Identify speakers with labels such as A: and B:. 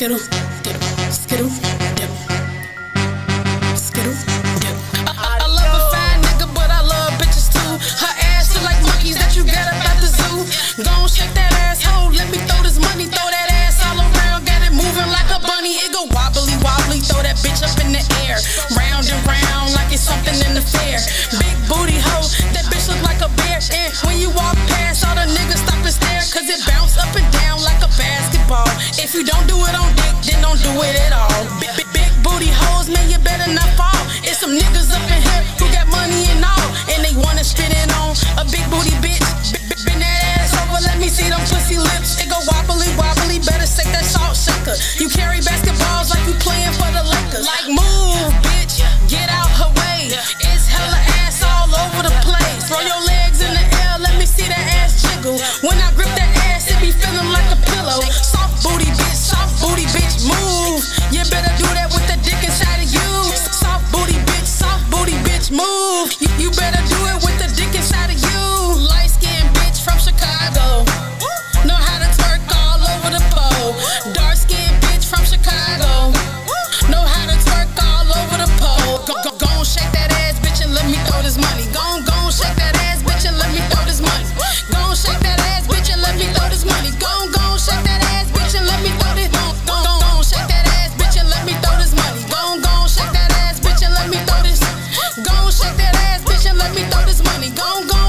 A: skittle, skittle, skittle, dip. Skittle, dip. I, love a fine nigga, but I love bitches too. Her ass look like monkeys that you got up at the zoo. Gon' shake that asshole, let me throw this money, throw that ass all around, got it moving like a bunny. It go wobbly wobbly, throw that bitch up in the air, round and round like it's something in the fair. Big booty hoe, that bitch look like a bear. And when you walk past, all the niggas stop and stare, cause it bounce up and down like a basketball. If you don't do it on dick, then don't do it at all. move, you, you better do it let me throw this money. Go, go.